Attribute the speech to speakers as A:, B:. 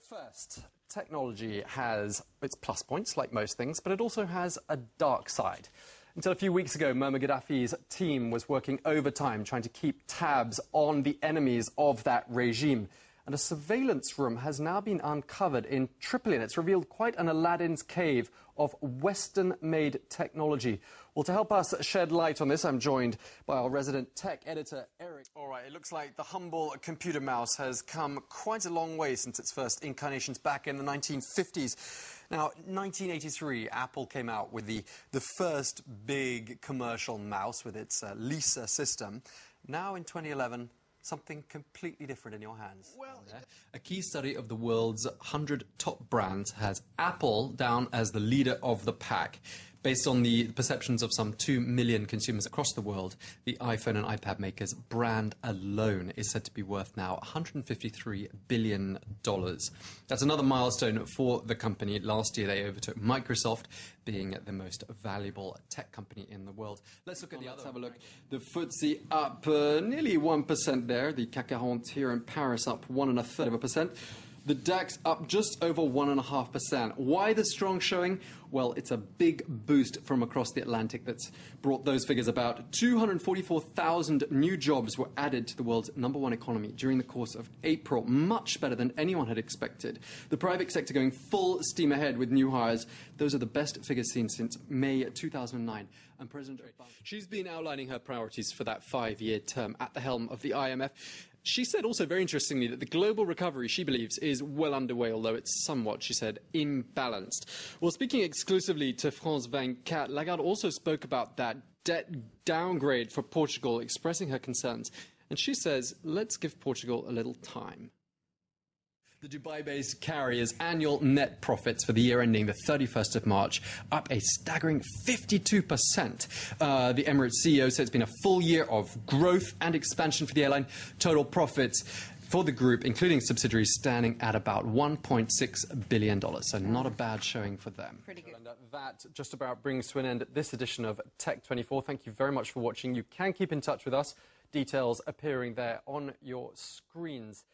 A: first, technology has its plus points, like most things, but it also has a dark side. Until a few weeks ago, Muammar Gaddafi's team was working overtime trying to keep tabs on the enemies of that regime and a surveillance room has now been uncovered in Tripoli. And it's revealed quite an Aladdin's cave of Western-made technology. Well, to help us shed light on this, I'm joined by our resident tech editor, Eric. All right, it looks like the humble computer mouse has come quite a long way since its first incarnations back in the 1950s. Now, 1983, Apple came out with the, the first big commercial mouse with its uh, Lisa system. Now, in 2011, something completely different in your hands.
B: Well, a key study of the world's 100 top brands has Apple down as the leader of the pack. Based on the perceptions of some 2 million consumers across the world, the iPhone and iPad maker's brand alone is said to be worth now $153 billion. That's another milestone for the company. Last year, they overtook Microsoft, being the most valuable tech company in the world. Let's look at the other. Let's have a look. The FTSE up uh, nearly 1% there. The CAC 40 here in Paris up one and a third of a percent. The DAX up just over 1.5%. Why the strong showing? Well, it's a big boost from across the Atlantic that's brought those figures about. 244,000 new jobs were added to the world's number one economy during the course of April, much better than anyone had expected. The private sector going full steam ahead with new hires. Those are the best figures seen since May 2009. And President Obama, she's been outlining her priorities for that five-year term at the helm of the IMF. She said also very interestingly that the global recovery, she believes, is well underway, although it's somewhat, she said, imbalanced. Well, speaking exclusively to France 24, Lagarde also spoke about that debt downgrade for Portugal, expressing her concerns. And she says, let's give Portugal a little time. The Dubai-based carrier's annual net profits for the year ending the 31st of March up a staggering 52%. Uh, the Emirates CEO said it's been a full year of growth and expansion for the airline. Total profits for the group, including subsidiaries, standing at about $1.6 billion. So not a bad showing for them.
C: Pretty good.
A: And that just about brings to an end this edition of Tech 24. Thank you very much for watching. You can keep in touch with us. Details appearing there on your screens.